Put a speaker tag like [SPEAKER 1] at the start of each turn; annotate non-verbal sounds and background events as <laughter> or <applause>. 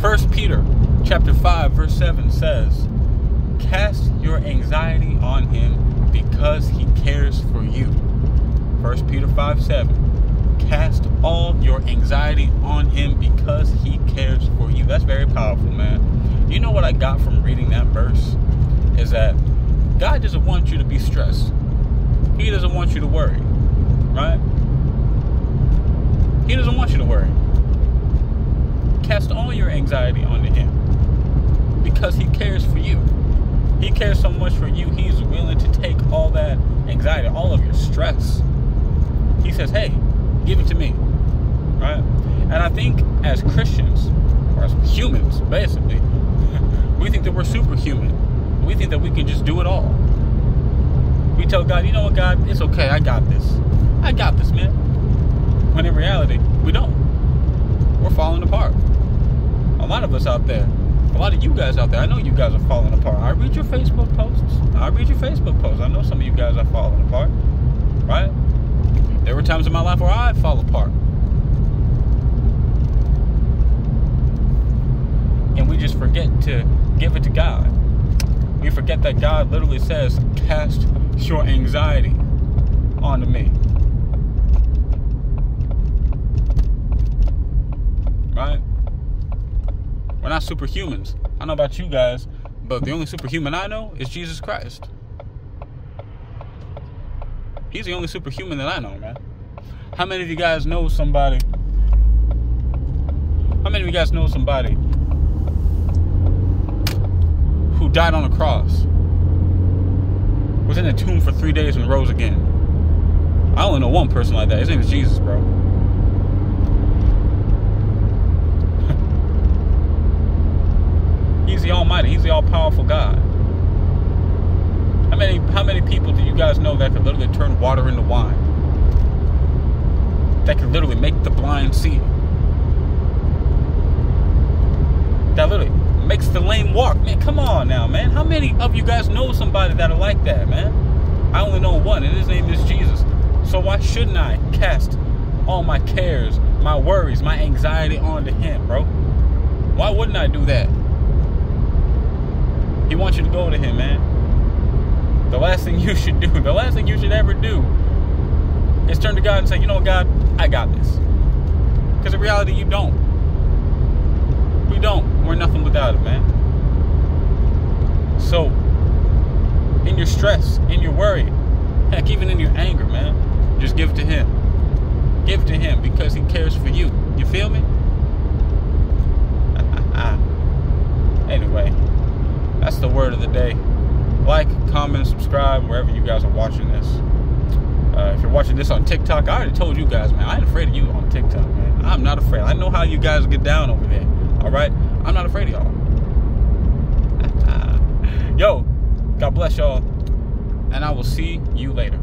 [SPEAKER 1] First Peter chapter 5 verse 7 says, "Cast your anxiety on him because he cares for you." First Peter 5 7. Cast all your anxiety on him because he cares for you. That's very powerful, man. You know what I got from reading that verse? Is that God doesn't want you to be stressed. He doesn't want you to worry. Right? He doesn't want you to worry. Cast all your anxiety onto him because he cares for you. He cares so much for you, he's willing to take all that anxiety, all of your stress. He says, hey, give it to me. Right? And I think as Christians, or as humans, basically, <laughs> we think that we're superhuman. We think that we can just do it all. We tell God, you know what, God, it's okay, I got this. I got this, man. When in reality, we don't. We're falling apart. Lot of us out there a lot of you guys out there, I know you guys are falling apart. I read your Facebook posts. I read your Facebook posts. I know some of you guys are falling apart. Right? There were times in my life where I fall apart. And we just forget to give it to God. We forget that God literally says, cast your anxiety onto me. Right? We're not superhumans. I know about you guys, but the only superhuman I know is Jesus Christ. He's the only superhuman that I know, man. How many of you guys know somebody? How many of you guys know somebody who died on a cross, was in a tomb for three days and rose again? I only know one person like that. His name is Jesus, bro. The Almighty. He's the all-powerful God. How many how many people do you guys know that could literally turn water into wine? That could literally make the blind see. That literally makes the lame walk. Man, come on now, man. How many of you guys know somebody that are like that, man? I only know one, and his name is Jesus. So why shouldn't I cast all my cares, my worries, my anxiety onto him, bro? Why wouldn't I do that? He wants you to go to him, man. The last thing you should do, <laughs> the last thing you should ever do is turn to God and say, you know what, God, I got this. Because in reality, you don't. We don't. We're nothing without it, man. So, in your stress, in your worry, heck, even in your anger, man, just give to Him. Give to Him because He cares for you. You feel me? anyway, that's the word of the day. Like, comment, subscribe wherever you guys are watching this. Uh, if you're watching this on TikTok, I already told you guys, man, I ain't afraid of you on TikTok, man. I'm not afraid. I know how you guys get down over there. All right? I'm not afraid of y'all. <laughs> Yo, God bless y'all. And I will see you later.